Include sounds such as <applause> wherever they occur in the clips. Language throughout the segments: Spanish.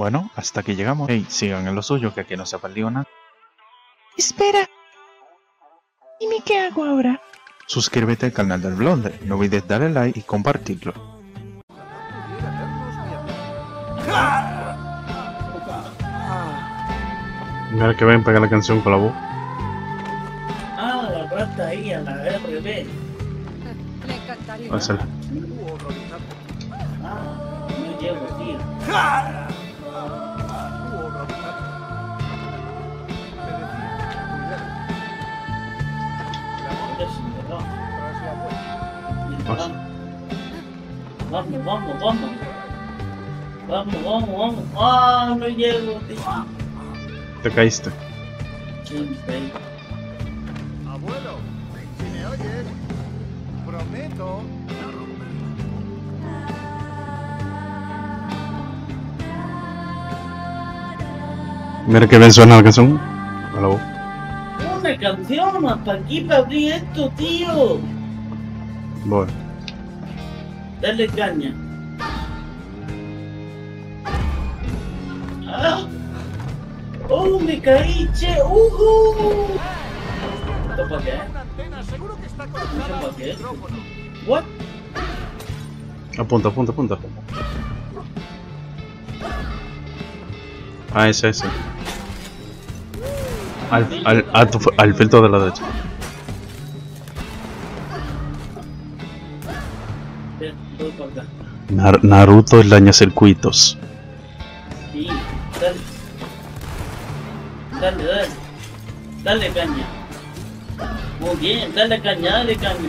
Bueno, hasta aquí llegamos. Hey, sigan en lo suyo, que aquí no se ha perdido nada. Espera. ¿Y mi qué hago ahora? Suscríbete al canal del Blonde, no olvides darle like y compartirlo. Mira que ven, pega la canción con la voz. Ah, la rata ahí a la RB. Le encantaría. Va a ser- Ah, no llego, tío. Vas. Vamos, vamos, vamos. Vamos, vamos, vamos. Ah, no llego, tío. Te caíste. Abuelo, si me oyes, prometo. Mira que bien suena la canción. Voz. Una canción, hasta aquí para abrir esto, tío. Bueno. Dale caña. ¡Ah! ¡Oh, me caí, che! ¡Uh! ¿Esto para qué? Una antena, seguro que está ¿Eso conectada para qué? ¿What? Apunta, apunta, apunta. Ah, ese, ese. Al, al, al filtro de la derecha. Nar- Naruto laña circuitos. Sí, dale. Dale, dale. Dale caña. Muy bien, dale caña, dale caña.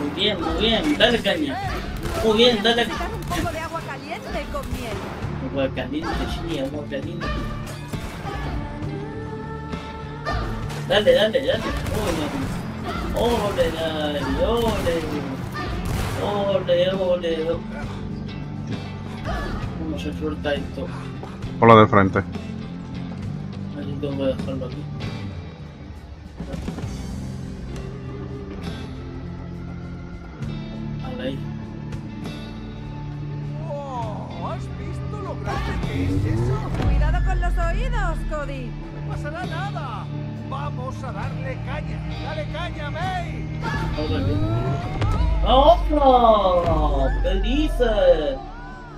Muy bien, muy bien, dale caña. Muy bien, dale Necesitan un poco de agua caliente con miel. Agua caliente, sí, agua caliente. Dale, dale, dale. Ole, dale, ole. Ole, ole. ¿Cómo se suelta esto? Por la de frente. Así tengo que dejarlo aquí. Ahí. ¡Oh! ¿Has visto lo grande que es eso? Cuidado con los oídos, Cody. No pasará nada. Vamos a darle caña. ¡Dale caña, May! ¡Ojo! ¡Felices!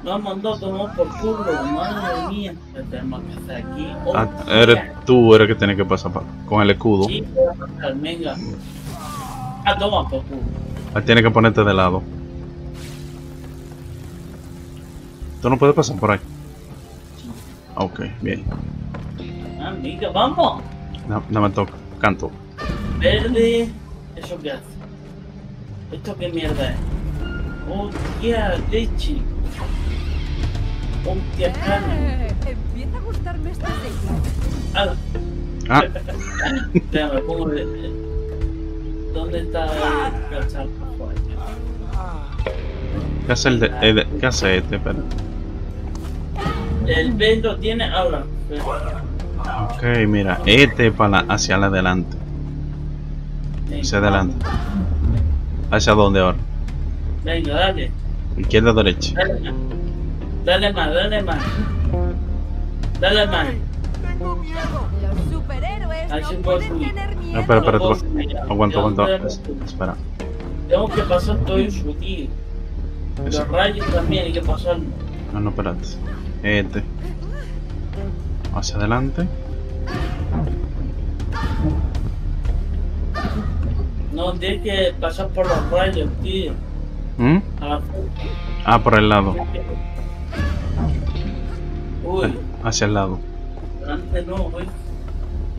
Nos han mandado a tomar por culo, madre mía. ¿Qué tenemos que hacer aquí? Ah, eres tú, eres que tienes que pasar pa- con el escudo. Sí, venga. A tomar por culo. Ah, Tienes que ponerte de lado. Tú no puedes pasar por ahí. Ok, bien. Amiga, vamos. No, no me toca. Canto. Verde. ¿Eso qué hace? ¿Esto qué mierda es? ¡Hostia, leche! ¡Hostia, carne! Eh, empieza a gustarme esta tecla. ¡Hala! Ah, <laughs> Espera, me pongo de... ¿Dónde está el cacharro? ¿qué hace el de, el de- ¿Qué hace este? Espera. El B lo tiene ahora. Ok, mira, este para hacia la adelante. Hacia adelante. ¿Hacia dónde ahora? Venga, dale. Izquierda, derecha. Dale más. Dale más, dale más. Dale más. ¡Tengo miedo! Los superhéroes no puedo pueden No, espera, espera, subir. aguanta, aguanta. Espera. Tengo que pasar todo eso, tío. Los rayos también hay que pasarlo. No, no, espérate. Este. Hacia adelante. No, tienes que pasar por los rayos, tío. ¿Mm? Ah, por el lado. Uy, Hacia el lado. antes no, güey.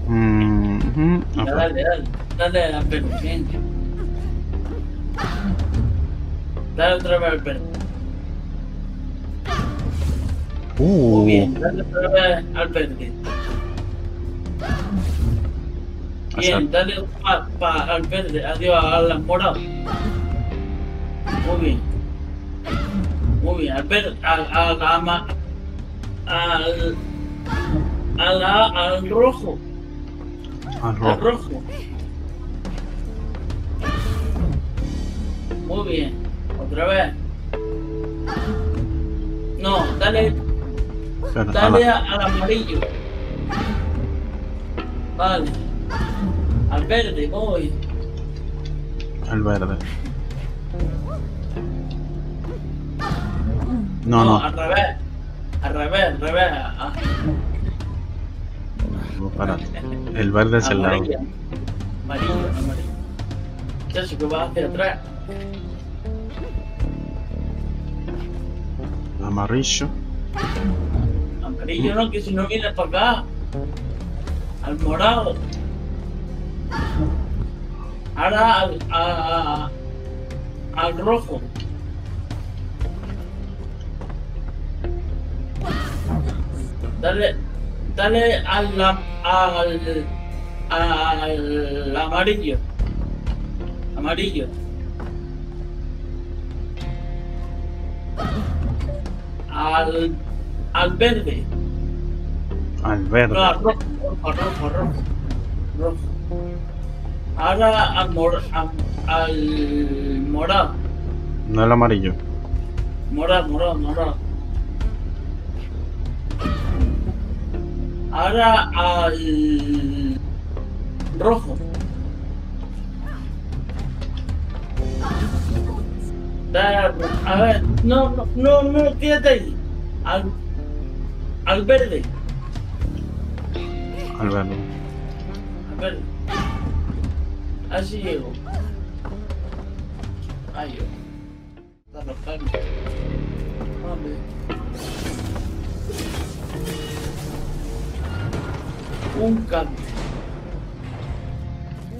Mm, Ya, Dale, dale, dale a la. Dale otra vez al Muy Uh, bien, dale otra al verde. Bien, dale pa, pa, al verde, adiós a la morada. Muy bien. Muy bien, al verde, al, al, al, a la- al rojo, al al rojo. rojo. Muy bien, otra vez. No, dale, Espera, Dale al amarillo. Vale. Al verde, voy. El verde. No, no. Al revés. Al revés, al revés. Ah, Para. El verde es el lado. Amarillo. Amarillo, amarillo. ¿Qué es eso que va hacia atrás? Amarillo. Amarillo no, que si no viene para acá. Al morado. Ahora al, al rojo. Dale, dale al, al, al amarillo. Amarillo. Al, al verde. Al No, verde. al rojo, rojo, rojo, rojo. Rojo. Ahora al, mor, al, al morado. No el amarillo. Morado, morado, morado. Ahora al rojo. A ver, no, no, no, no, quédate ahí. Al, al verde. Al verde. A ver. Así llego. Ahí. Vale. Un cambio.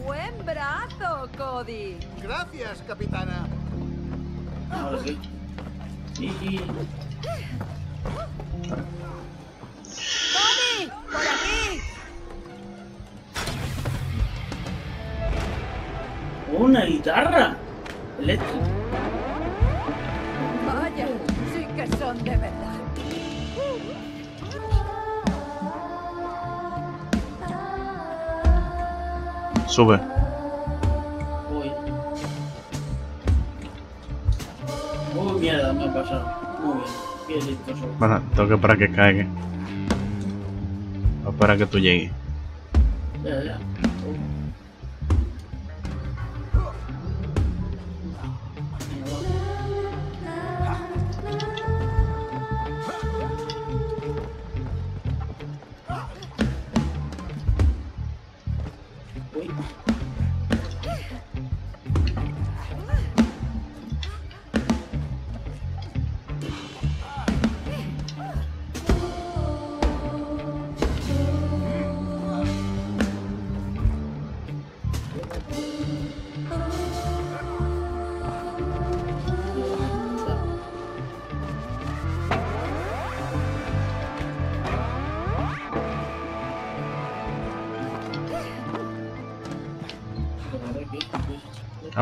Buen brazo, Cody. Gracias, capitana. Ahora sí. Y... Una guitarra. Eléctrica. Vaya, sí que son de verdad. Sube. Voy. Muy mierda me ha pasado. Muy bien. Bien listo soy. Bueno, tengo que esperar que caiga. Voy a esperar que tú llegues. Ya, ya.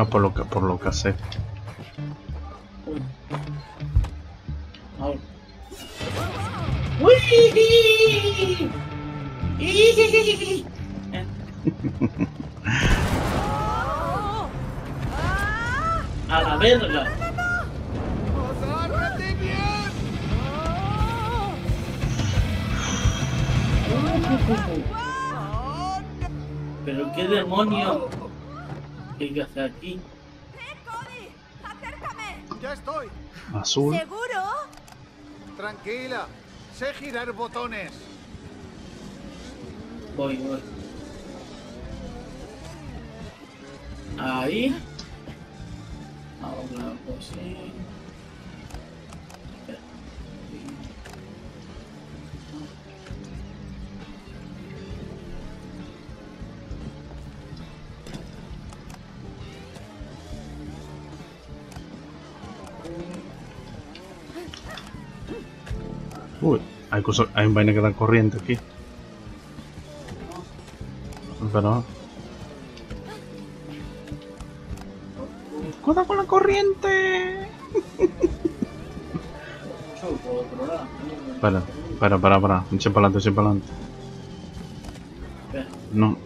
Por lo que, por lo que sé. Estoy. Azul. ¿Seguro? Tranquila. Sé girar botones. Voy, voy. Ahí. Ahora pues sí. Hay hay vainas que dan corriente aquí. Pero. ¡Cuidado con la corriente! Espera, espera, espera, espera. Eche para adelante, eche para adelante. No.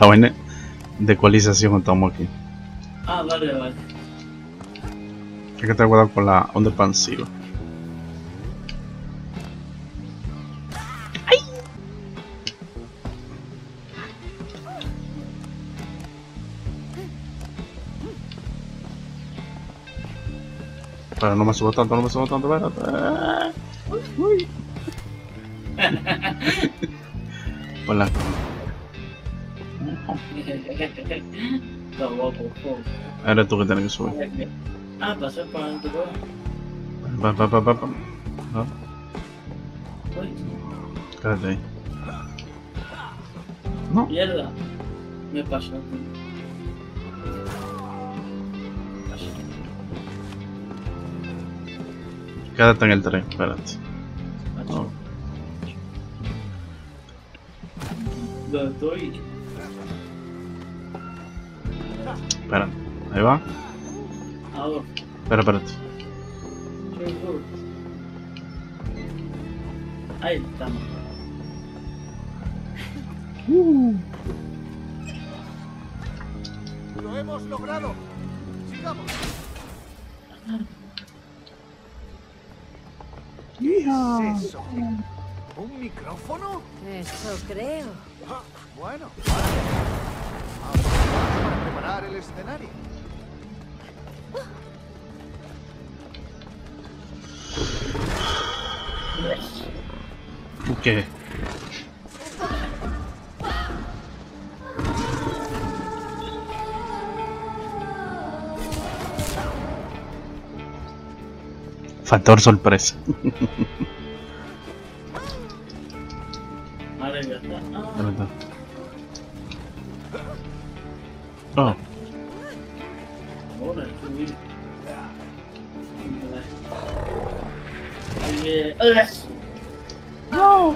Estaba en de ecualización estamos aquí. Ah, vale, vale. Hay que tener cuidado con la onda expansiva. Pero no me subo tanto, no me subo tanto, espérate. Uy. Hola. Está guapo. Eres tú que tienes que subir. Ah, pasar para adentro. Va, va, va, va, va. No, quédate ahí. No, mierda. Me pasó. quédate en el tren, espérate. Pasó. ¿Dónde estoy? Espera, ahí va. Espera, espérate. Ahí estamos. ¡Lo hemos logrado! ¡Sigamos! ¿Qué es eso? ¿Un micrófono? Eso creo. Ah, bueno, vale. Para preparar el escenario. ¿Qué? Factor sorpresa. Ahora ya está. No.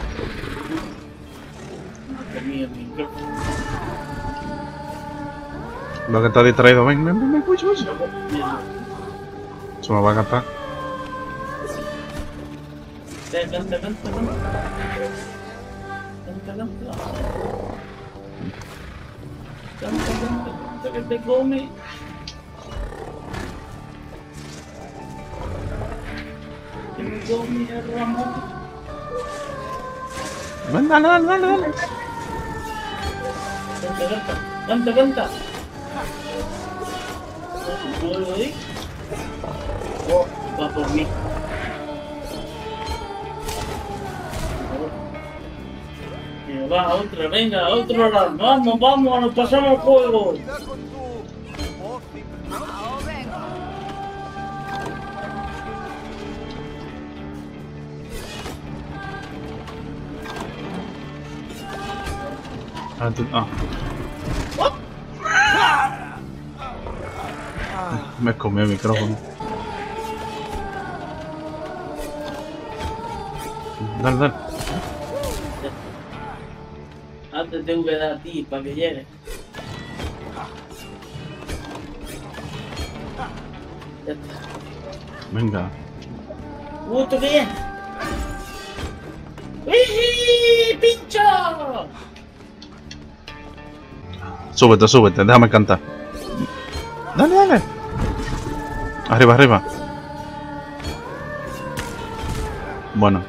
Lo que está distraído. Ven, ven, ven, ven, uy. Mierda. Se me va a gastar. Canta, canta, canta, canta. Canta, canta. Canta, canta, canta, que te come. Come el Ramón. Dale, dale. Canta, canta, canta, va por mí. Va, otra, venga, otro round. Vamos, vamos, nos pasamos el juego. Ah, tú- ah. Me comí el micrófono. Dale, dale. Antes tengo que dar a ti para que llegue. Ya está. Venga. ¡Uh, qué Súbete, súbete, déjame cantar. Dale, dale. Arriba, arriba. Bueno,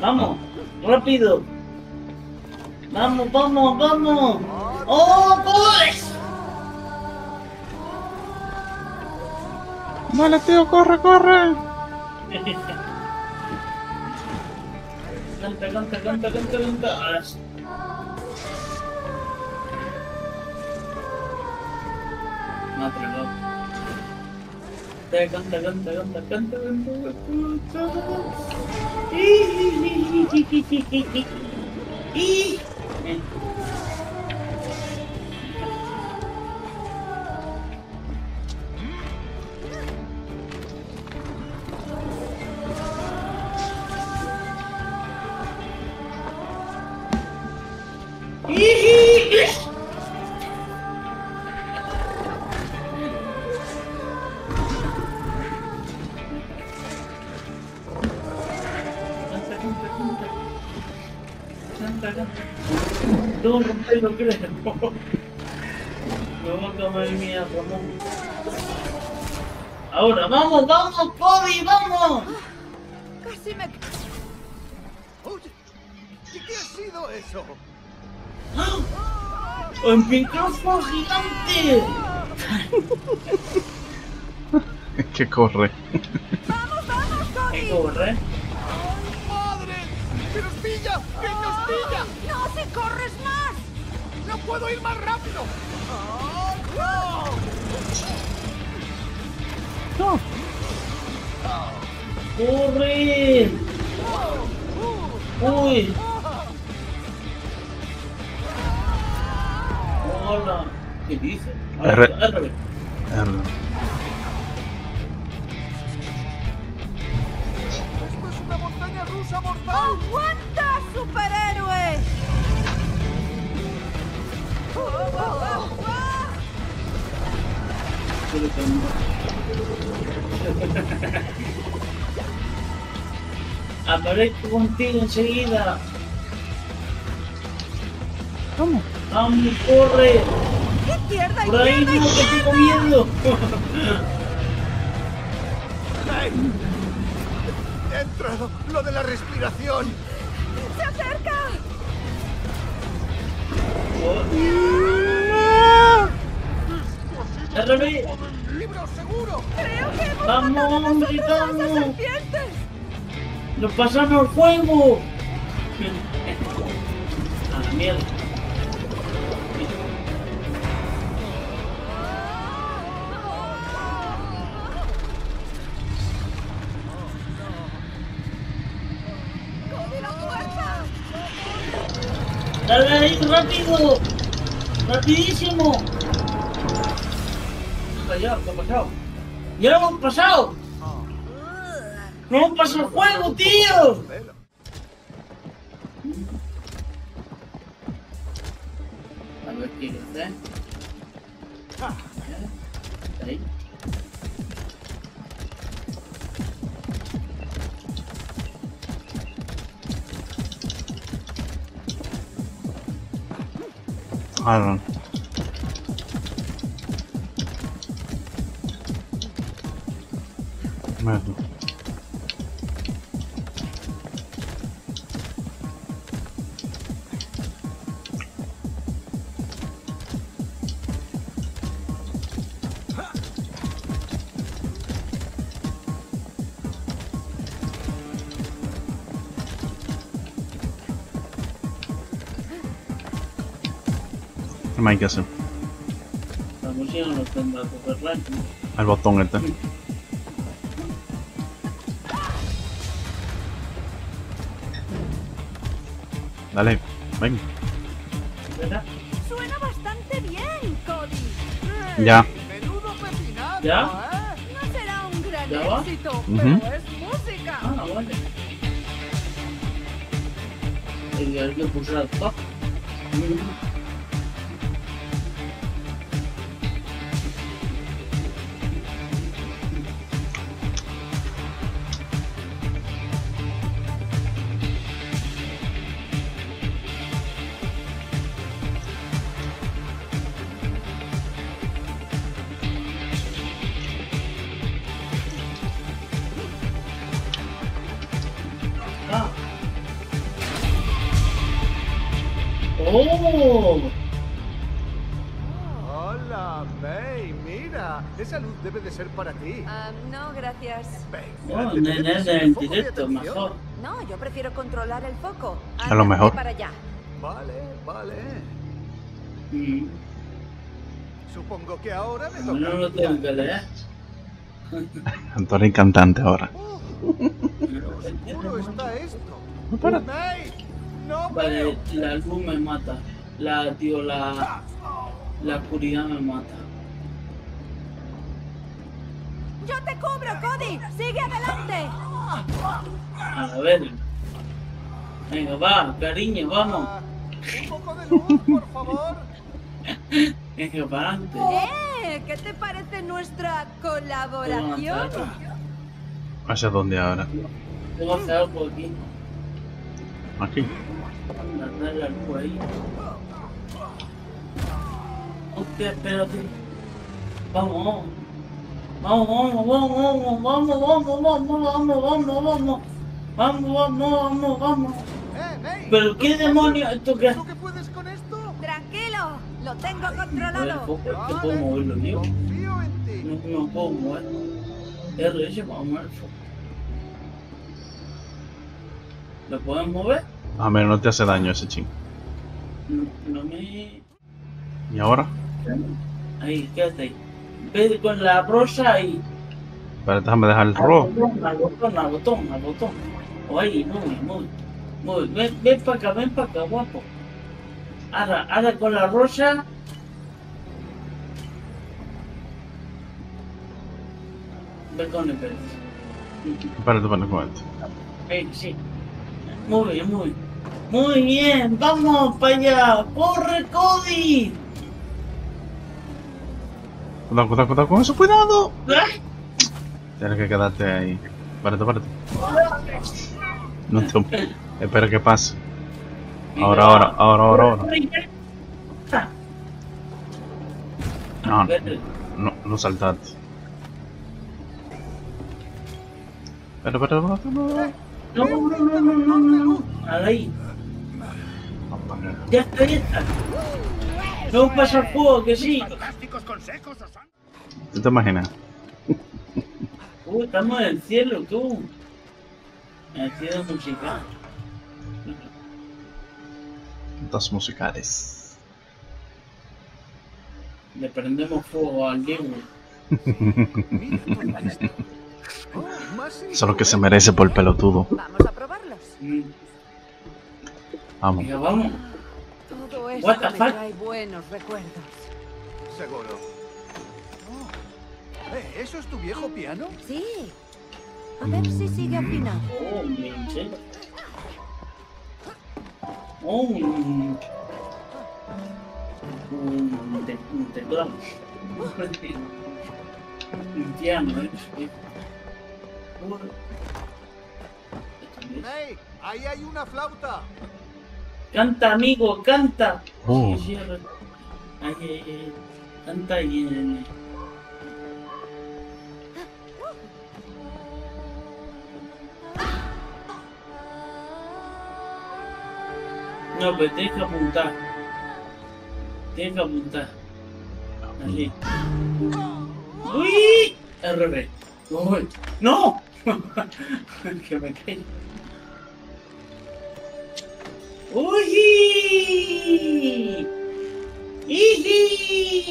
¡Vamos! ¡Rápido! ¡Vamos, vamos, vamos! ¡Oh, pues! dale, tío, corre, corre. <laughs> Canta, canta, canta, canta, canta. Ahora sí. No, creo. Me voy a comer mi Ramón. Ahora, vamos, vamos, Cody, vamos. Casi me... Oye, ¿qué, qué ha sido eso? ¡Un micrófono gigante! que corre. ¡Vamos, vamos, ¿Qué Cody! corre? ¡Madre! ¡Que nos pilla! ¡Que nos pilla! ¡No, si corres puedo ir más rápido! ¡Ah, ¡Corre! ¡Uy! Hola. ¿Qué dice? R. R. R. ¡No! ¡Esto es una montaña rusa mortal! ¡Aguanta, <laughs> Aparezco contigo enseguida. ¿Cómo? ¡Vamos, corre! ¡Izquierda, Por ahí izquierda, no, tengo miedo. <laughs> ¡Hey! He entrado lo de la respiración. ¡Se acerca! ¡RB! ¡Libro seguro! Creo que hemos Vamos, hombre, vamos. ¡Nos pasamos el fuego! A la mierda. ¡Dale ahí, rápido! ¡Rapidísimo! Ya, ¿qué ha pasado? ¡Ya lo hemos pasado! ¡No hemos pasado el juego, tío! Velo. A ver qué es, Ahí. Merda. ¿Qué más hay que hacer? La música no tendrá que cogerla. El botón este. Ven. Suena bastante bien, Cody. Ya. ¿Ya? ¿eh? No será un gran ¿Ya va? éxito, pero es música. Ah, vale. Que pulsar el ser para ti. Ah, no, gracias. May, No, no, no, en el directo, mejor. No, yo prefiero controlar el foco. A lo mejor. para allá. Vale, vale. Mm. Supongo que ahora me toca. No lo tengo que leer. <laughs> Antonio cantante ahora. Pero seguro está esto. para. May, no Vale, la luz me mata. La, tío, la, la oscuridad me mata. ¡Yo te cubro, Cody! ¡Sigue adelante! A ver. Venga, va, cariño, vamos. Un poco de luz, por favor. <laughs> Venga, para adelante. ¡Eh! ¿Qué te parece nuestra colaboración? ¿Hacia dónde ahora? Tengo que hacer algo aquí. Aquí. Dale algo ahí. Hostia, espérate. Vamos. Vamos, vamos, vamos, vamos, vamos, vamos, vamos, vamos, vamos, vamos. Vamos, vamos, vamos. ¡Eh! Pero qué demonios, esto que ¿Tú qué puedes con esto? Tranquilo, lo tengo ver, controlado. que puedo moverlo, tío. Confío en ti. No, no puedo mover. RS, vamos a mover. ¿Lo pueden mover? A ver, no te hace daño ese ching. No, no me... ¿Y ahora? Ahí, quédate ahí. Ve con la brocha ahí. Espera, déjame dejar el rojo. al botón, al botón, al botón. O ahí, muy, muy. Muy, ven, ven para acá, ven para acá, guapo. Ahora, ahora con la rosa. Ven con el pelo. Espérate, espérate un momento. Ahí, sí. Muy bien, muy bien. Muy bien, vamos para allá. ¡Corre, Cody! Cuidado, cuidado, cuidado con eso, cuidado. ¡Ah! Tienes que quedarte ahí. Espérate, espérate. No te... Espera que pase. Ahora, ahora, ahora, ahora, ahora. No, no, no saltaste. Espera, espera, espera. No, no, no, no, no, no. Ahí. Ya está, ya está. No pasa fuego, que sí. Fantásticos consejos os han... ¿Tú te imaginas? Uh, estamos en el cielo, tú. En el cielo musical. Notas musicales. Le prendemos fuego al Diego. Eso <laughs> es lo que se merece por pelotudo. Vamos a probarlos. Mm, Vamos. Venga, vamos. Todo What esto the me fuck? trae buenos recuerdos. Seguro. Oh. Eh, ¿Eso es tu viejo piano? Sí. A ver si sigue afinado. Oh. Oh, un. Un, te, un teclado. Un piano, ¿eh? May, ahí hay una flauta. Canta, amigo, canta. Oh. Ay, ay, ay. Canta el. No, pues tienes que apuntar. Tienes que apuntar. Así. ¡Uy! Revés. Uy. ¡No! <laughs> que me caí. ¡Uy! ¡Easy!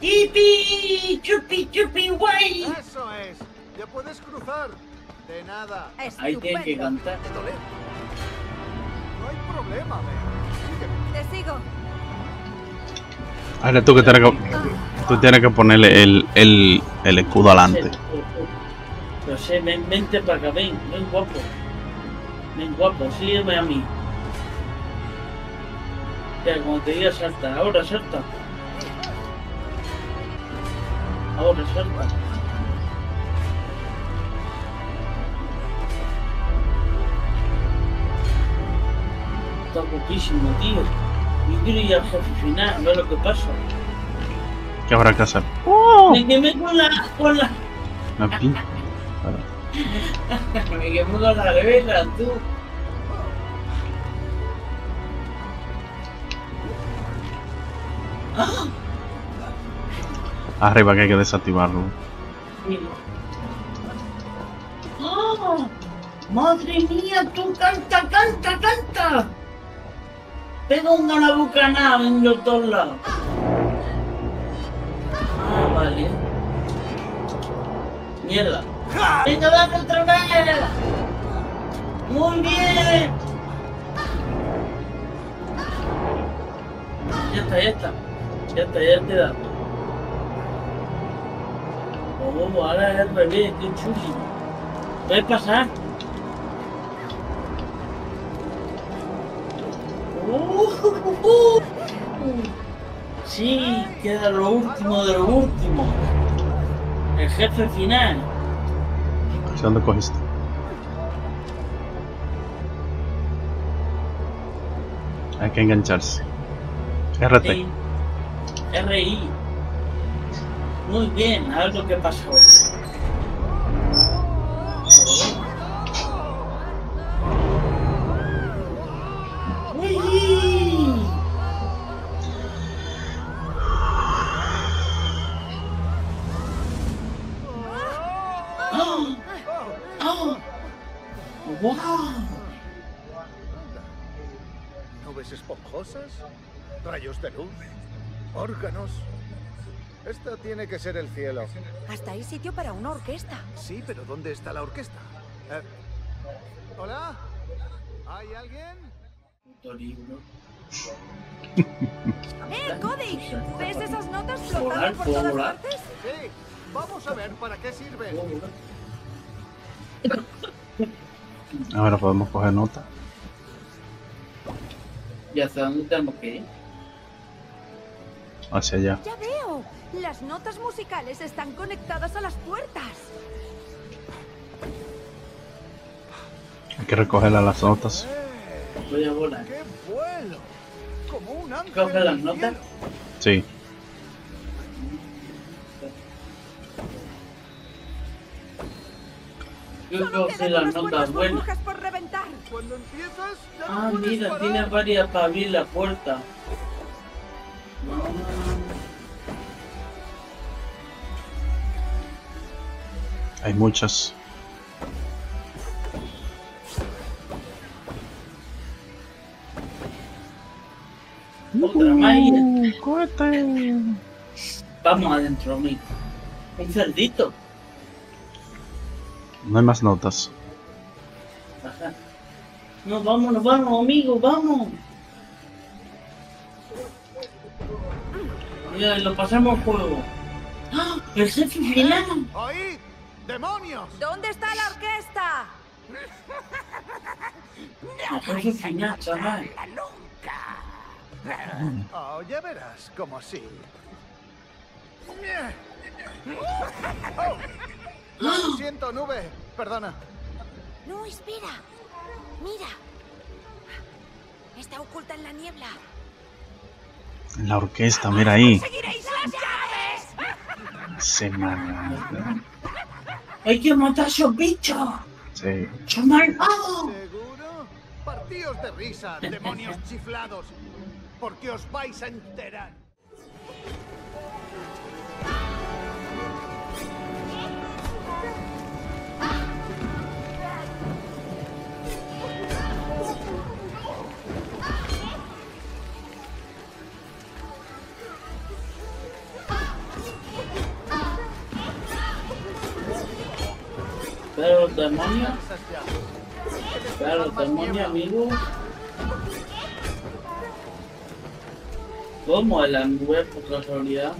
¡Yipi! ¡Chupi, chupi, guay! Eso es. Ya puedes cruzar. De nada. Ahí tienes que cantar. No hay problema. Sígueme. Te sigo. Ahora tú que tienes que, tú tienes que ponerle el, el, el escudo adelante. Pero sé, ven, vente para acá, ven, ven guapo. Ven guapo, sígueme a mí. Ya, como te diga salta, ahora salta. Ahora salta. Está poquísimo, tío. Yo quiero ir al jefe final, a ver lo que pasa. ¿Qué habrá que hacer? Me quemé con la, con la, Una pin- <laughs> me quemé con la vela, tú. Arriba que hay que desactivarlo. ¡Ah! ¡Madre mía, tú canta, canta, canta! Pega una bucanada en los dos lados. Ah, vale. Mierda. ¡Venga, dame otra vez! ¡Muy bien! Ya está, ya está. Ya está, ya te da. Oh, ahora es al revés, qué chuli. ¿Puedes pasar? Sí, queda lo último de lo último. El jefe final. ¿De dónde cogiste? Hay que engancharse. RT. RI. Muy bien, a ver lo que pasó. ¿Órganos? Esto tiene que ser el cielo. Hasta hay sitio para una orquesta. Sí, pero ¿dónde está la orquesta? Eh, ¿Hola? ¿Hay alguien? Puto <laughs> libro. ¡Eh, Cody! ¿Ves esas notas flotando por ¿Puedo todas partes? Sí. Vamos a ver para qué sirve. Ahora podemos coger nota. ¿Y hacia dónde tenemos que ir? Hacia allá. Ya veo. Las notas musicales están conectadas a las puertas. Hay que recoger las notas. Voy a volar. ¡Qué vuelo! Como un ángel. ¿Coge las notas? Sí. Yo quedan las notas burbujas por reventar. Cuando empiezas, ya no Ah, mira, parar. tiene varias para abrir la puerta. Hay muchas. Otra ¡Cohete! Vamos adentro, amigo. Un cerdito. No hay más notas. Ajá. No, vámonos, vamos, amigo, vamos. Mira, lo pasamos juego. ¡Ah! ¡El jefe final! ¡Oíd! ¡Demonios! ¿Dónde está la orquesta? El jefe final, chaval. Oh, ya verás, como sí. Oh, lo siento, nube. Perdona. No, espera. Mira. Está oculta en la niebla. La orquesta, mira ahí. ¡Seguiréis las llaves! Se man- ¡Hay que matar a esos bichos! Sí. ¡Son malvados! ¿Seguro? Partíos de risa, demonios chiflados. Porque os vais a enterar. Pero los demonios, amigo. ¿Cómo la nube por casualidad?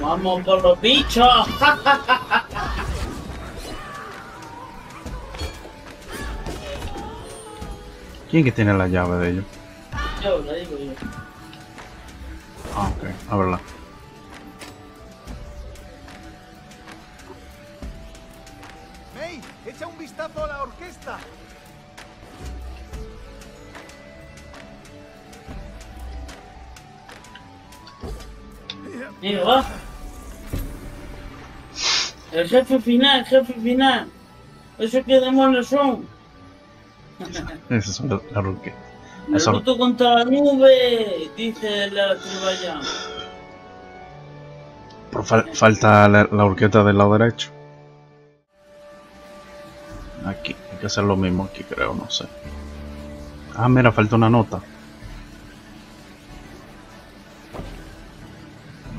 ¡Vamos por los bichos! <laughs> ¿Quién que tiene la llave de ellos? Yo, lo digo yo. Ah, ok. Ábrela. Jefe final, jefe final. ¿Eso qué demonios son? Esa es orquesta. El Eso- bruto contra la nube, dice la triballa. Por fal- falta la, la orquesta del lado derecho. Aquí. Hay que hacer lo mismo aquí, creo. No sé. Ah, mira, falta una nota.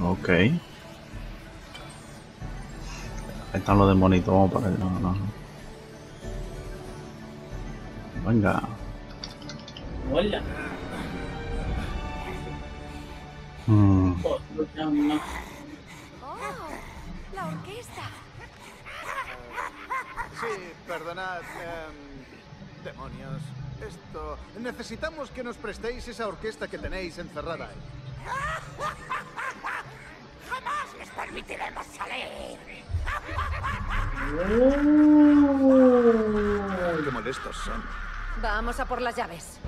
Ok. Ahí están los demonitos. Vamos para allá. No, no. Venga. Hola. Mm, Oh. La orquesta. Sí, perdonad. em, demonios. Esto. Necesitamos que nos prestéis esa orquesta que tenéis encerrada ahí. ¡Jamás les Oh. Qué molestos son. Vamos a por las llaves.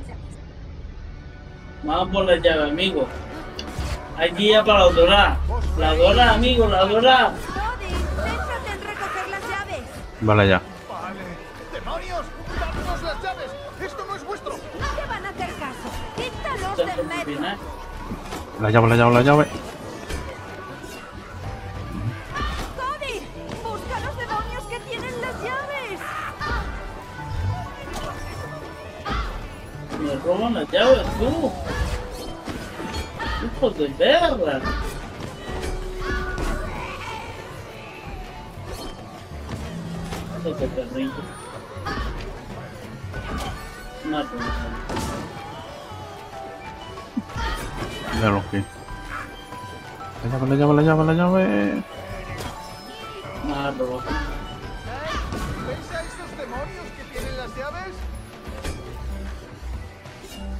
Vamos por la llave, amigo. Hay que ir a para la Dora. La Dora, amigo, la Dora. En recoger las llaves. Vale, ya. Vale. ¡Demonios! ¡Dadnos las llaves! ¡Esto no es vuestro! No te van a hacer caso. Quítalos del medio. La llave, la llave, la llave.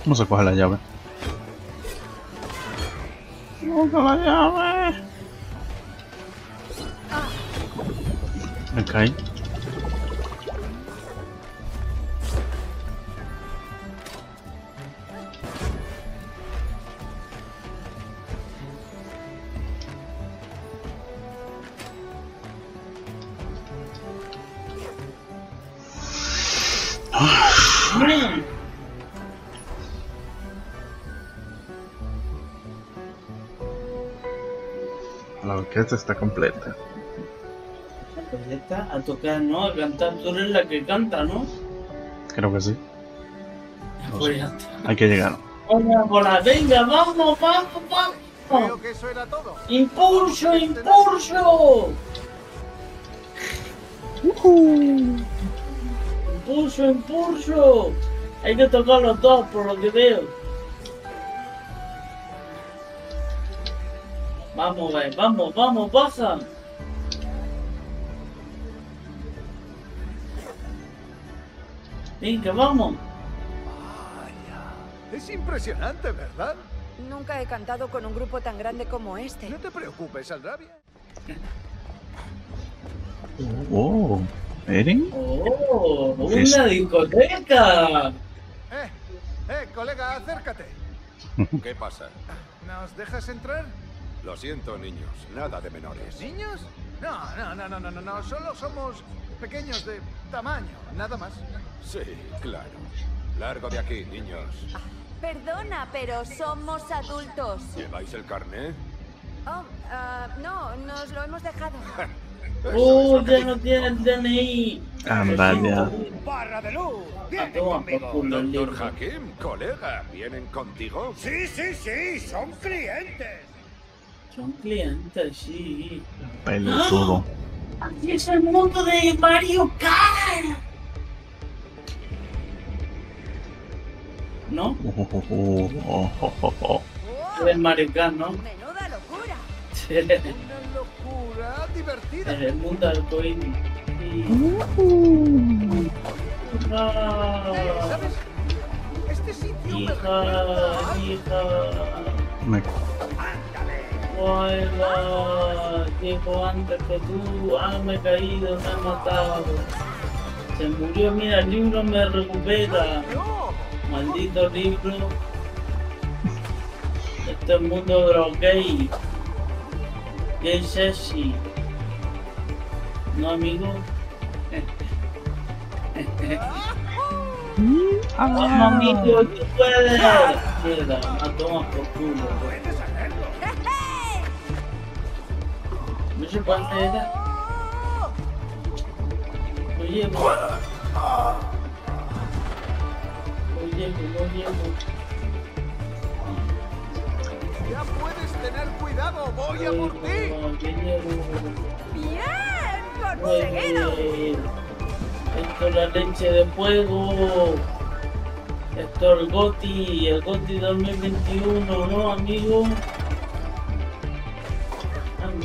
¿Cómo se coge la llave? ¡Busca la llave! La orquesta está completa. Ya está, a tocar, ¿no? A cantar. Tú eres la que canta, ¿no? Creo que sí. Pues ya está. Hay que llegar. Vamos, bola, venga, vamos, vamos, vamos. Creo que eso era todo. ¡Impulso, impulso! ¡Impulso, impulso! Hay que tocar los dos, por lo que veo. Vamos, ve, vamos, vamos, baja. Venga, vamos. Es impresionante, ¿verdad? Nunca he cantado con un grupo tan grande como este. No te preocupes, saldrá bien. Oh, ¿Eren? ¡Oh! Es- ¡Una discoteca! Eh, eh, colega, acércate. <laughs> ¿Qué pasa? ¿Nos dejas entrar? Lo siento, niños. Nada de menores. ¿Niños? No, no, no, no, no, no, no. Solo somos pequeños de tamaño, nada más. Sí, claro. Largo de aquí, niños. Perdona, pero somos adultos. ¿Lleváis el carné? Oh, ah, no, nos lo hemos dejado. <laughs> ¡Oh, ya no tiene el DNI! Anda ya. ¡Barra de luz! ¡Vienen conmigo! Doctor. Hakim, colega, ¿vienen contigo? Sí, sí, sí, son clientes. Son clientes, sí. Pelotudo. ¡Aquí es el mundo de Mario Kart! ¿No? <laughs> Oh, oh, oh, oh. Es Mario Kart, ¿no? ¡Menuda locura! es Una locura divertida. el mundo arcoíris. Sí. Ah, Eh, ¿Sabes? Este sitio me hija, algo. hija. Me- Oiga, tiempo antes que tú, ah, me he caído, me ha matado. Se murió, mira, el libro me recupera. Maldito libro. Este es el mundo de los gays. Gay sexy. ¿No, amigo? Vamos, amigo, tú puedes. A tomar por culo. Hacer nada. ¡Oh! Lo llevo. Lo llevo, lo llevo. ya puedes tener cuidado. Voy a por ti. ¡Bien! Muy ¡Conseguido! bien. Esto es la leche de fuego. Esto es el GOTI, el GOTI 2021, ¿no, amigo?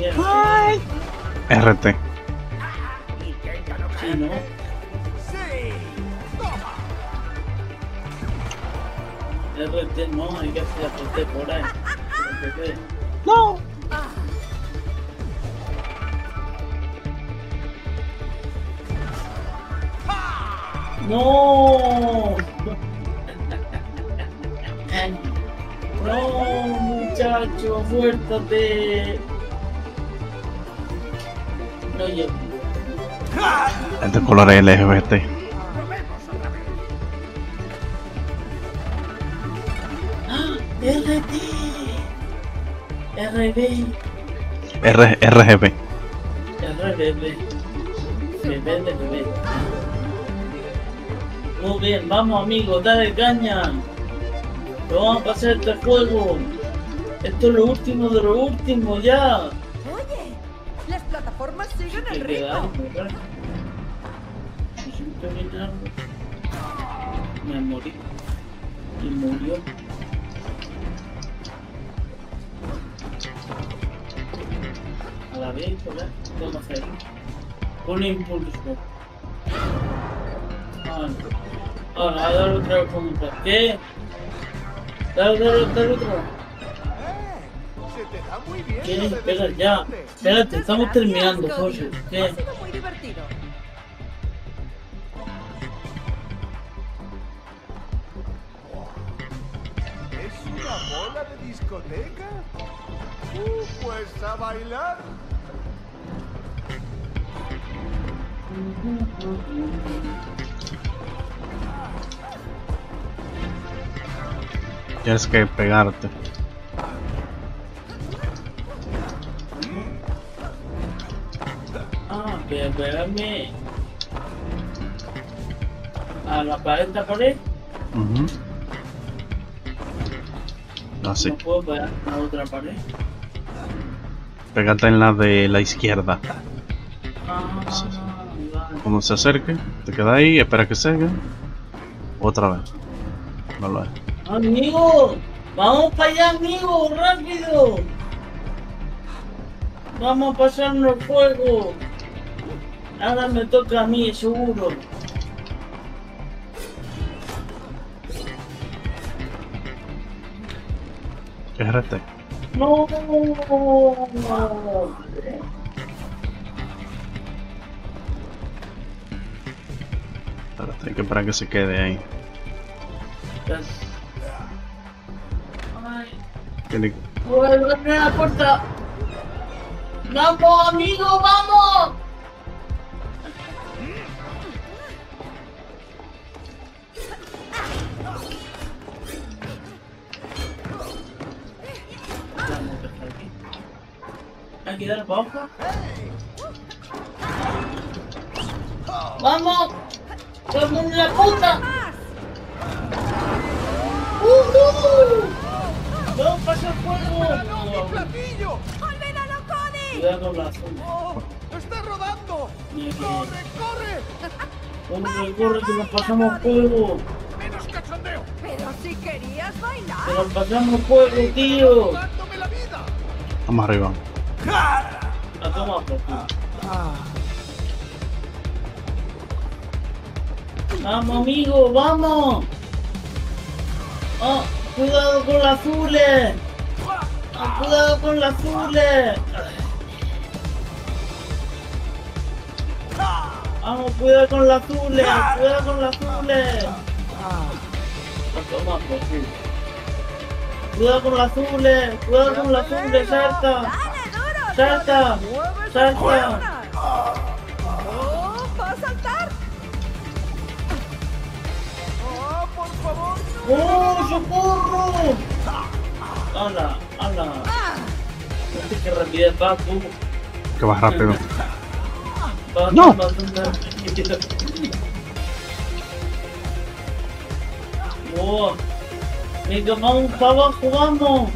Ay. RT. Sí, ¿no? RT no, hay que hacer RT por ahí. No. No. <laughs> No, muchacho, fuértate. No, yo. Este color es LGBT. RT. RB. R RGB. De bebé. Muy bien, vamos amigos, dale caña. Lo vamos a pasar este juego. Esto es lo último de lo último ya. Bien algo. Me morí. Y murió. A la vez, ¿verdad? ¿Cómo hacer? Con impulso. Ah. Ahora, a dar otra vez con ¿Qué? Dale, dale, dale. ¿Qué? Espera, ya. Espérate, estamos terminando. José. ¿Qué? Ha sido muy divertido. ¿Es una bola de discoteca? Uh, pues a bailar. Tienes que pegarte. Ah, pegarme a la pared, esta pared. Ujú. Así. No puedo pegar a la otra pared. Pégate en la de la izquierda. Ah, vale. Cuando se acerque, te queda ahí, espera que seque. Otra vez. No lo es. Amigo, vamos para allá, amigo, rápido. Vamos a pasarnos el juego. Ahora me toca a mí, seguro. ¿Qué es este? No. Espérate, hay que esperar que se quede ahí. Tiene a la puerta. Vamos, amigo, vamos. Hay que dar pausa. ¡Vamos! ¡Vamos la puta! ¡Uh! ¡Vamos a pasar fuego! ¡Platillo! ¡Olvídalo, Cody! Cuidado con la zona. ¡Oh! ¡Está rodando! Que- ¡Corre, corre! Corre, corre, que nos pasamos fuego. ¡Menos cachondeo! Pero si querías Que bailar. nos pasamos fuego, tío. ¡Dándome la vida! Vamos arriba. Vamos, amigo, vamos. Oh, cuidado con las azules. Ah, cuidado con las azules. Vamos, cuidado con las azules. Cuidado con las azules. Cuidado con las azules. Cuidado con las azules, salta. Salta. ¡Mueve esas Salta. piernas! ¡Oh, va a saltar! ¡Oh, por favor! ¡Oh, socorro! ¡Hala! ¡Hala! Fíjate qué rapidez va tú. Que vas rápido. Vas No. bastante rápido. ¡Oh! Venga, vamos para abajo, vamos.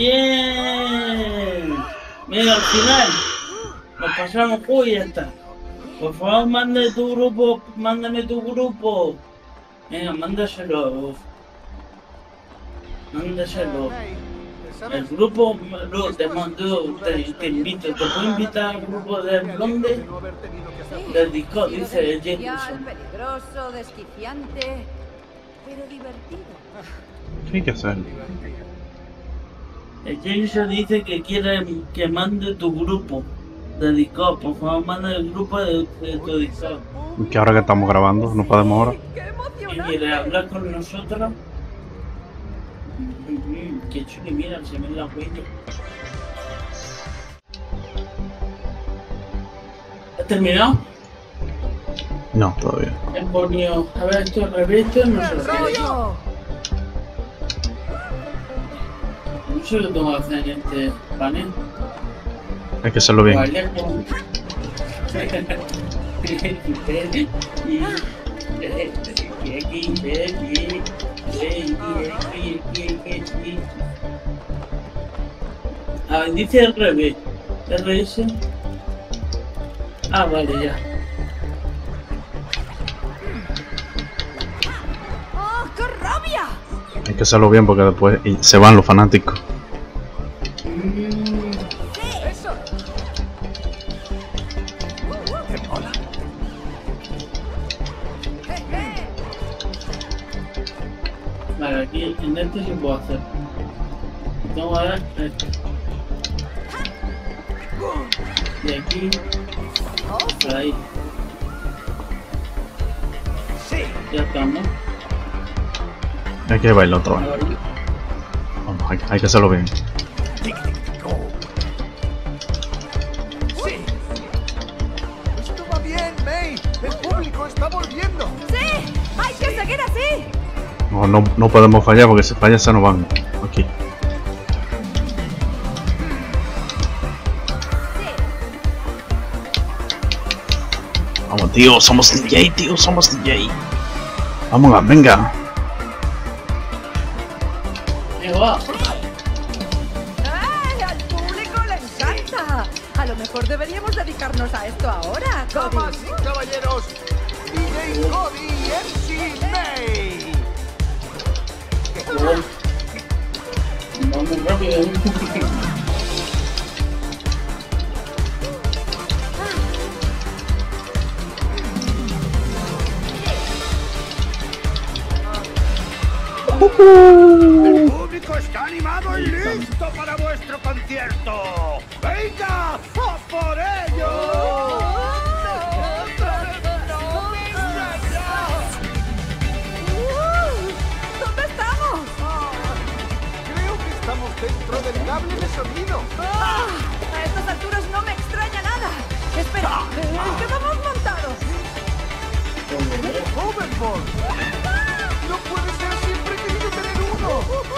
¡Bien! Mira, al final nos pasamos juego y ya está. Por favor, mándame tu grupo, mándame tu grupo. Venga, mándaselo. Mándaselo. El grupo lo, te mando, te, te invito, te puedo invitar al grupo de Me dónde? alegro de no haber tenido que hacerlo. Del Discord, dice el peligroso, desquiciante, pero divertido. ¿Qué hay que hacer? El Jason dice que quiere que mande tu grupo de Discord. Por favor, manda el grupo de, de tu Discord. Que ahora que estamos grabando, no podemos ahora. ¡Qué ¿Y emocionante! quiere hablar con nosotros? Mm, Qué chulo, mira, se las huellas. ¿Has terminado? No, todavía. He ponido, a ver, esto esto no sé. ¡Rollo! No sé lo que tengo que hacer en este panel. Hay que hacerlo bien. Bailar con... A ver, dice al revés. RS. Ah, vale, ya. ¡Oh, qué rabia! Hay que hacerlo bien porque después se van los fanáticos. Vale, aquí en este sí puedo hacer. Tengo que dar esto. De aquí ¡Oh, por ahí. Ya estamos. Hay que bailar otra vez. Ahora, Vamos, hay, hay que hacerlo bien. Va. El. No, no, no podemos fallar porque si falla se nos van. Aquí. Vamos, tío, somos DJ, tío, somos DJ. Vamos, venga.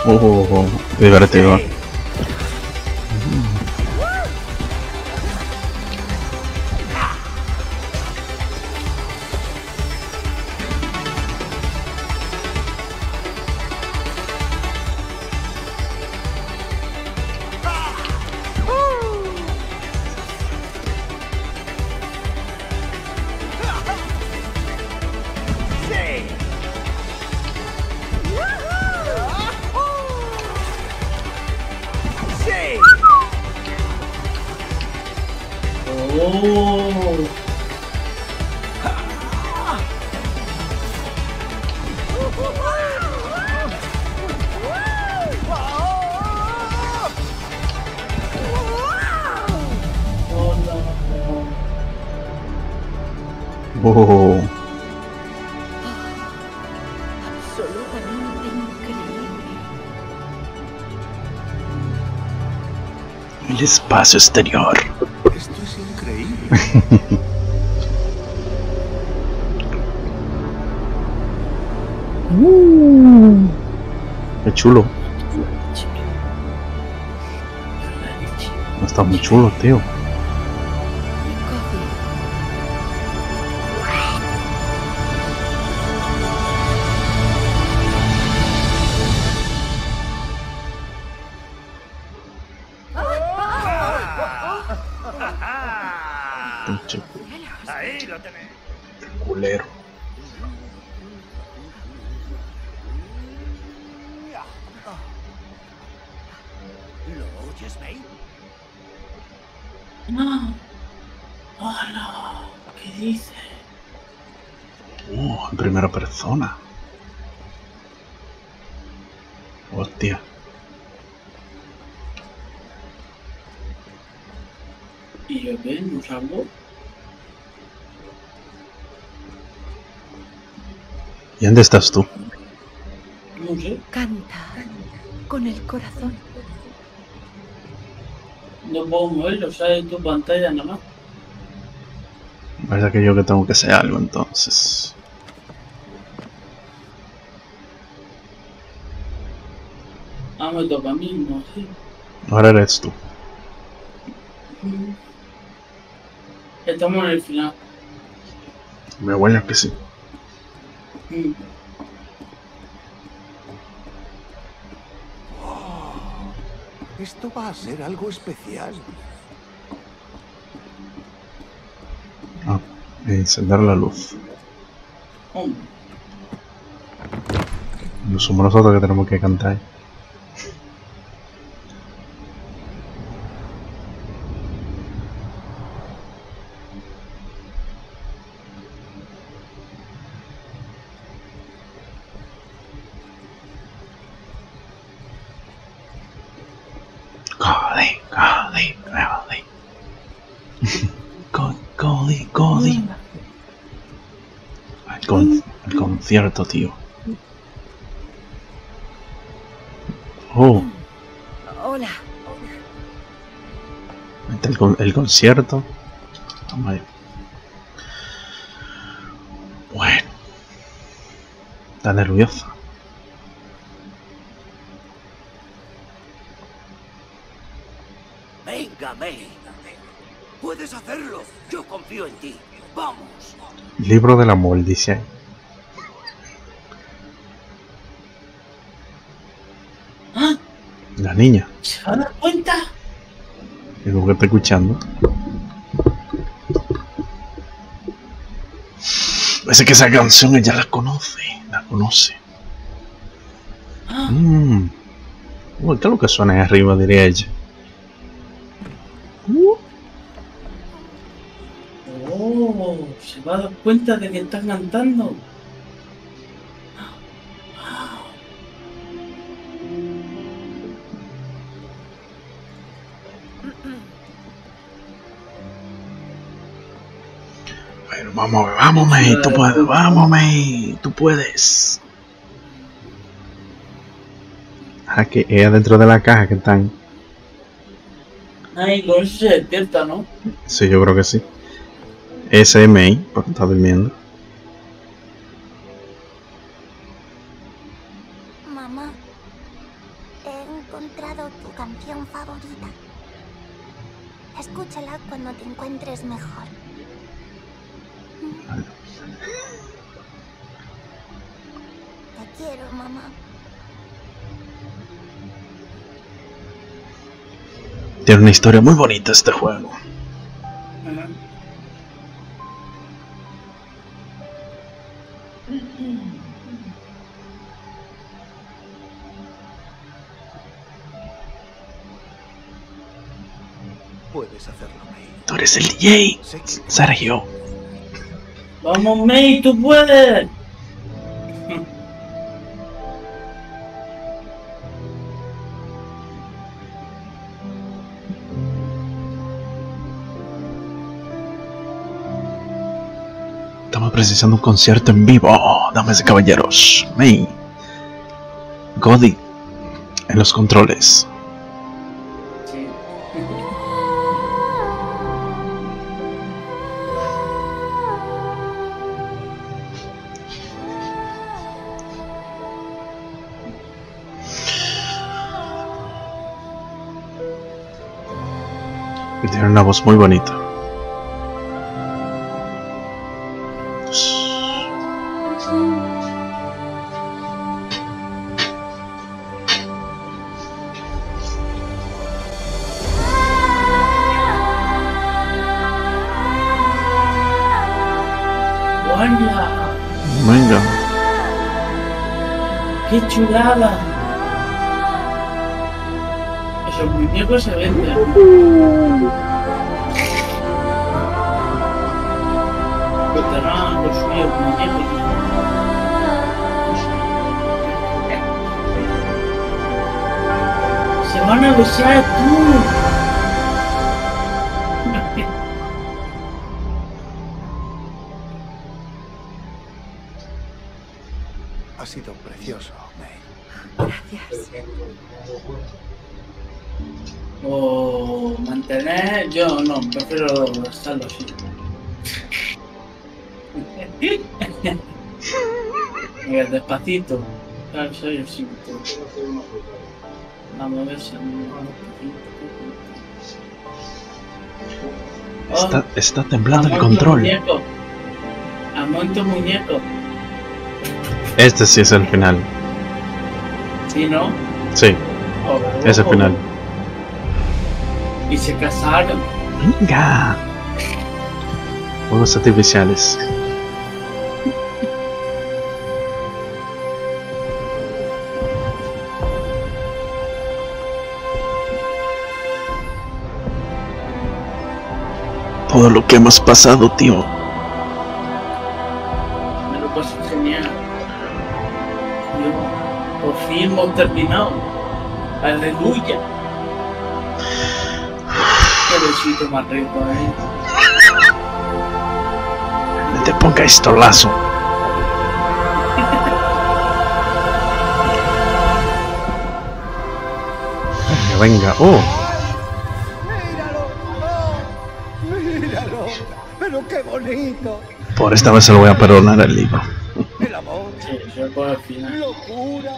Uno. Oh, oh, oh, qué divertido. Sí. Espacio exterior. Esto es increíble. Qué chulo. Está muy chulo, tío. ¡Oh, ¿Qué dice? Uh, en primera persona. Hostia. ¿Y yo qué? ¿No salgo? ¿Y dónde estás tú? No sé. Canta con el corazón. No puedo moverlo, sale tu pantalla nada más. Parece que yo que tengo que hacer algo entonces. Ah, me toca a mí, no sé. Ahora eres tú. Estamos en el final. Me huele que sí. Mm. Esto va a ser algo especial. Ah, encender la luz. No somos nosotros que tenemos que cantar. Cody, Cody, Cody. Co- Cody, Cody. El, con- tío. Oh, Hola. Este, el, con- el concierto. Vamos. Bueno. Está nerviosa. Venga, May. Puedes hacerlo. Yo confío en ti. Vamos. Libro del amor, dice La niña. ¿Se va a dar cuenta? Es lo que está escuchando. Parece que esa canción ella la conoce. La conoce. Ah, Mmm. Uy, ¿Qué es lo que suena ahí arriba? Diría ella. Oh, se va a dar cuenta de que están cantando. Vamos, vamos, May, tú puedes, vamos, May, tú puedes. Ah, que es adentro de la caja que están. Ay, con eso se despierta, ¿no? Sí, yo creo que sí. Ese es May, porque está durmiendo. Tiene una historia muy bonita este juego. Puedes hacerlo, May. Tú eres el DJ, Sergio. Vamos, May, tú puedes. Precisando un concierto en vivo, damas y caballeros. May. Godi. En los controles. Tiene una voz muy bonita. Claro, soy el cinto. Vamos a ver si Oh, Está, está temblando el control. Muñeco. Amonto muñeco. Este sí es el final. ¿Sí, no? Sí, Oh, es el final. Y se casaron. Venga. Juegos artificiales. Todo lo que hemos pasado, tío. Me lo paso genial. Yo, por fin hemos terminado. Aleluya. Qué besito más rico, eh. No te ponga esto lazo. Venga, venga. Oh, por esta vez se lo voy a perdonar el libro. El amor, Sí, locura,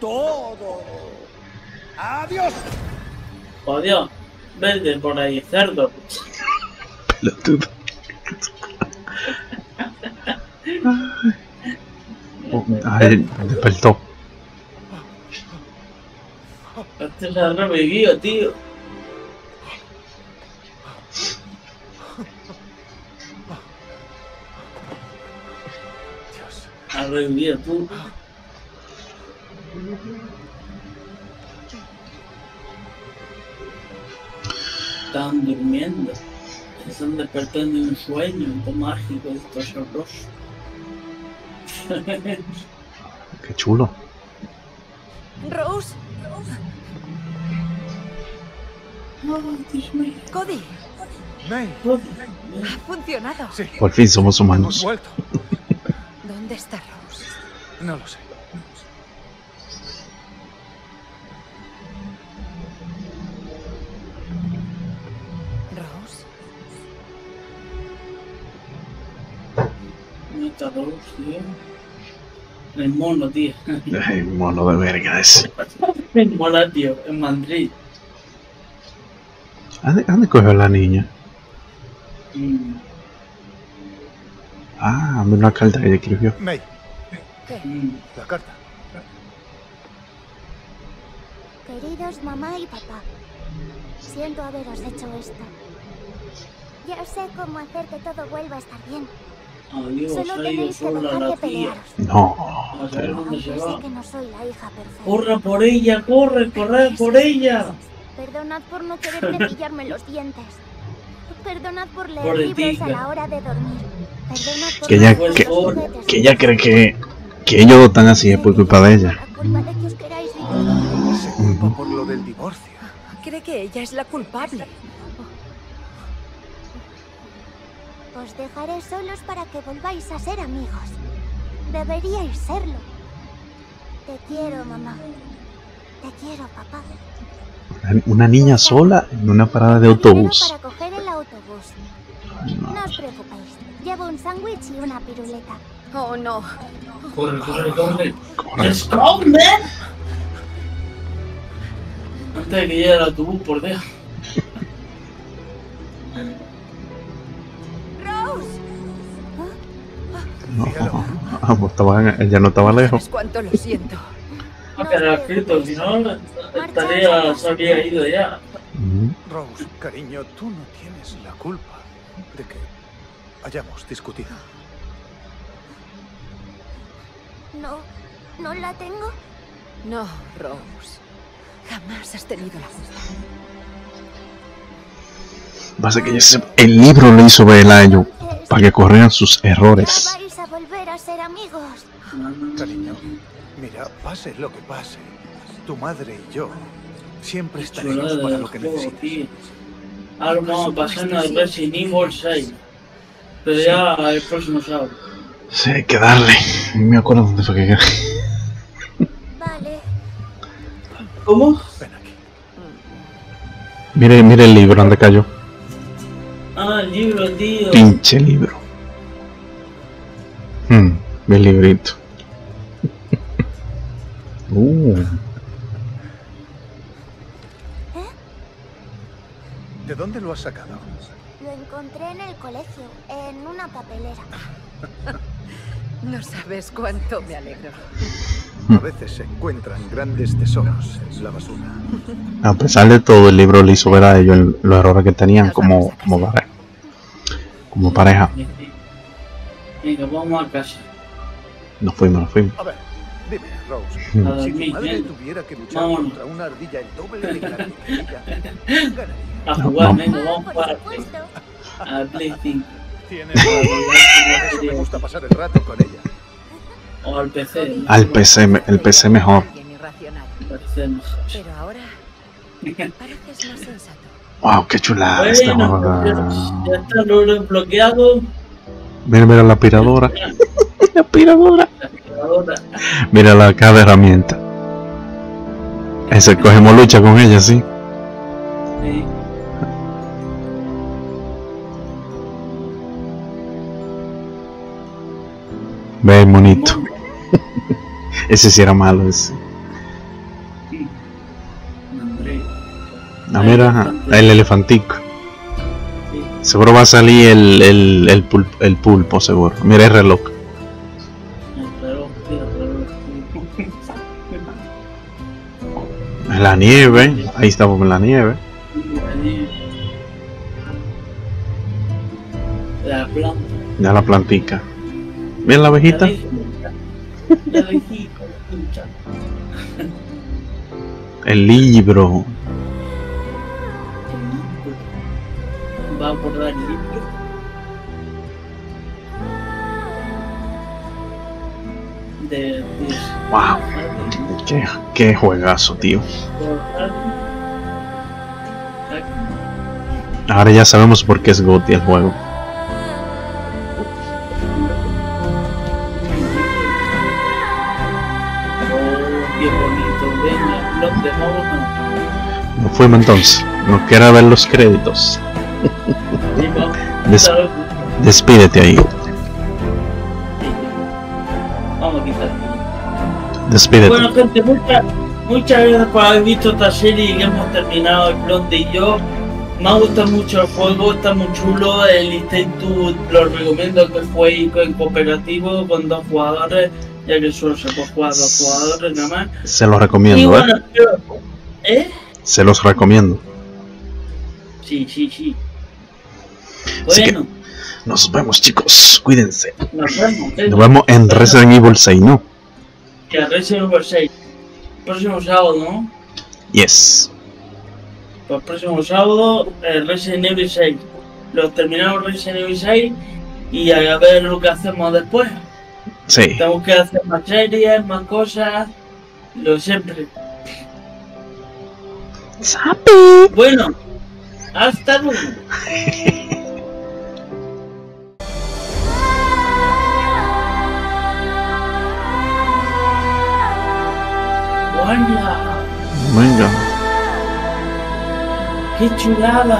todo. ¡Adiós! Dios, verde por ahí, cerdo. Pelotudo. Ay, despertó. Este se ha revivido, tío. Dios. Ha revivido tú. Están durmiendo. Se están despertando de un sueño, esto mágico, esto sabroso. <laughs> Qué chulo. Rose, Oh, Dios mío. Cody, May, Oh, ha funcionado. sí, Por fin somos hemos humanos. vuelto. ¿Dónde está Rose? No lo sé. ¿Dónde está Rose, tío? El mono, tío. <laughs> Ay, mono de verga ese. El mono, tío, en Madrid. ¿Dónde, dónde cogió la niña? Mm, Ah, una carta que escribió. May, ¿qué? la carta. Queridos mamá y papá, siento haberos hecho esto. Ya sé cómo hacer que todo vuelva a estar bien. Adiós, Solo tenéis que dejar de pelearos. No, pero dónde Aunque se sé va. que no soy la hija perfecta. Corre por ella, corre, corre por ella. Perdonad por no querer cepillarme <laughs> los dientes. Perdonad por leer Pobretica. libros a la hora de dormir. Perdonad por que ella, que, ella cree que, que ellos están así es por culpa de ella. La culpa de que os queráis. Se culpa por lo del divorcio. Cree que ella es la culpable. Os dejaré solos para que volváis a ser amigos. Deberíais serlo. Te quiero, mamá. Te quiero, papá. Una niña sola en una parada de autobús. Para No os preocupéis. Llevo un sándwich y una piruleta. Oh, no. Corre, corre, corre. Corre. ¡Esconde! Antes de que llegue el autobús, por Dios. Rose, No, ah, pues estaba- ella no estaba lejos. ¿sabes cuánto lo siento? Ah, pero escrito, si no, estaría, se habría ido ya. Rose, cariño, tú no tienes la culpa de que hayamos discutido. No, no la tengo. No, Rose. Jamás has tenido la culpa. Pasa que ella se- el libro le hizo ver a ellos Entonces, para que corrieran sus ya errores. vais a volver a ser amigos. Cariño, mira, pase lo que pase, tu madre y yo siempre estaremos para lo que juego, necesites. tío. Ahora vamos a pasarnos al Resident Evil 6. Pero ya el próximo sábado. Sí, hay que darle. No me acuerdo dónde fue que quedé. Vale. ¿Cómo? Ven aquí. Mire, mire el libro donde cayó. Ah, el libro, tío. Pinche libro. Hmm, el librito. <laughs> uh, ¿De dónde lo has sacado? Lo encontré en el colegio, en una papelera. <laughs> No sabes cuánto me alegro. A veces se encuentran grandes tesoros en la basura. a pesar de todo, el libro le hizo ver a ellos el- los errores que tenían como, como pareja. Como pareja. Venga, vamos a casa. Nos fuimos, nos fuimos. A ver, Rose. A Si dormir, tu madre ¿eh? tuviera que luchar contra una ardilla el doble de grande que ella. <laughs> A jugar, venga, vamos por para supuesto. a Play 5. Tiene eso me gusta pasar el rato con ella. O al PC. ¿no? Al PC, el PC mejor. Pero ahora <laughs> pareces más sensato. Wow, qué chulada esta Bueno, juego. ya, ya está lo desbloqueado. Mira, mira la aspiradora. <laughs> la aspiradora. Mira la cada herramienta. Ese cogemos lucha con ella, sí. sí. Ve, monito. <laughs> Ese sí era malo, ese. Ah, mira, el elefantico. Seguro va a salir el, el, el, pulpo, el pulpo, seguro. Mira el reloj. La nieve. Ahí estamos en la nieve. La planta. Ya la plantica. Mira la abejita. La abejita, escucha. El libro. Va a abordar el libro. De, de Wow. Qué, qué juegazo, tío. Ahora ya sabemos por qué es GOTY el juego. Nos fuimos entonces. No quiero ver los créditos. <laughs> Des- Despídete ahí. Despídete. Bueno, gente, muchas, muchas gracias por haber visto esta serie que hemos terminado el Blonde y yo. Me ha gustado mucho el juego, está muy chulo. El Instinct lo recomiendo que juegues en cooperativo con dos jugadores, ya que solo se puede jugar dos jugadores nada más. Se los Y recomiendo, ¿eh? ¿eh? Se los recomiendo. Sí, sí, sí. Bueno, Nos vemos, chicos. Cuídense. nos vemos. ¿eh? Nos vemos en Resident Evil 6, ¿no? Que Resident Evil 6. Próximo sábado, ¿no? Yes. Pues próximo sábado, eh, Resident Evil 6. Lo terminamos Resident Evil 6 y a ver lo que hacemos después. Sí. Tenemos que hacer más series, más cosas, lo siempre. Bueno, hasta luego. <laughs> ¡Guaya! Venga. ¡Qué chulada!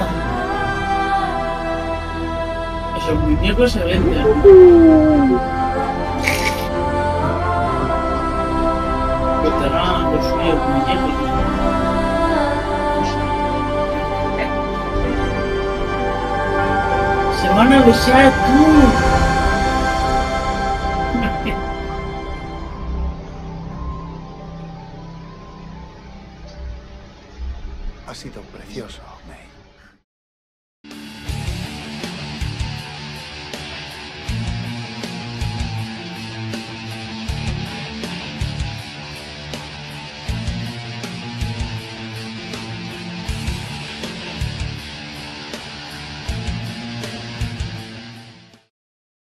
Esos muñecos se venden. Estarán los suyos muñecos. Se van a besar tú. May.